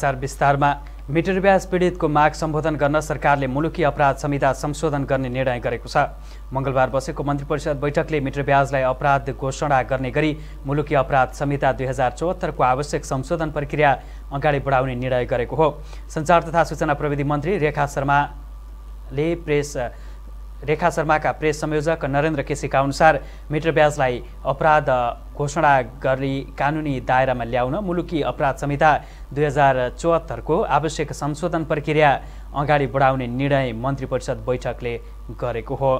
चार विस्तारमा मिटर ब्याज पीडितको माग सम्बोधन गर्न सरकारले मुलुकी अपराध संहिता संशोधन गर्ने निर्णय गरेको छ। मङ्गलबार बसेको मन्त्री परिषद बैठकले मिटर ब्याजलाई अपराध घोषणा गर्ने गरी मुलुकी अपराध संहिता दुई हजार चौहत्तरको आवश्यक संशोधन प्रक्रिया अगाडि बढाउने निर्णय गरेको हो। सञ्चार तथा सूचना प्रविधि मन्त्री रेखा शर्माले प्रेस रेखा शर्माका प्रेस संयोजक नरेन्द्र केसीका अनुसार मिटर ब्याजलाई अपराध घोषणा गरी कानुनी दायरामा ल्याउन मुलुकी अपराध संहिता दुई हजार चौहत्तरको आवश्यक संशोधन प्रक्रिया अगाडि बढाउने निर्णय मन्त्री परिषद बैठकले गरेको हो।